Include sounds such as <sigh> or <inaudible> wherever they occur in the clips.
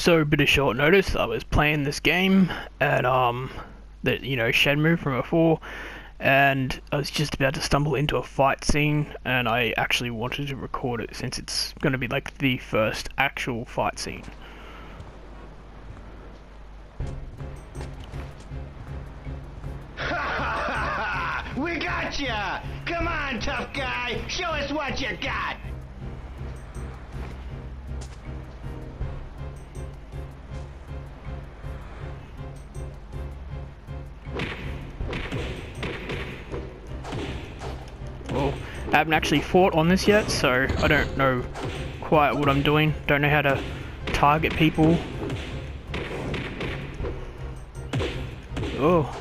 So, a bit of short notice, I was playing this game at, um, the, you know, Shenmue from before, and I was just about to stumble into a fight scene, and I actually wanted to record it since it's going to be like the first actual fight scene. <laughs> we got ya! Come on, tough guy! Show us what you got! I haven't actually fought on this yet, so I don't know quite what I'm doing. Don't know how to target people. Oh.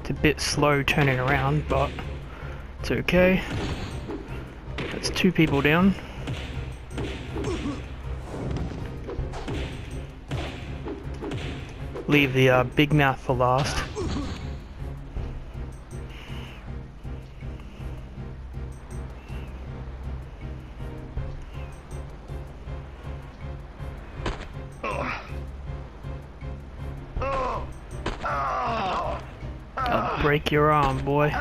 It's a bit slow turning around, but it's okay. That's two people down. Leave the uh, big mouth for last. I'll break your arm, boy.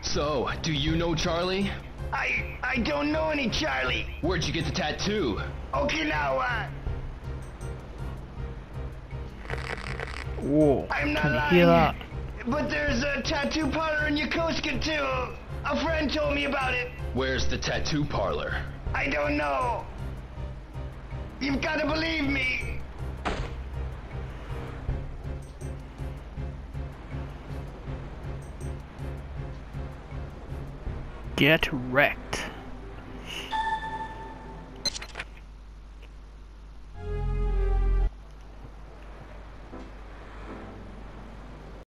So, do you know Charlie? I I don't know any Charlie. Where'd you get the tattoo? Okinawa. Whoa, I'm not can you lying. hear that? But there's a tattoo parlor in Yokosuka too. A friend told me about it. Where's the tattoo parlor? I don't know. You've got to believe me. Get wrecked.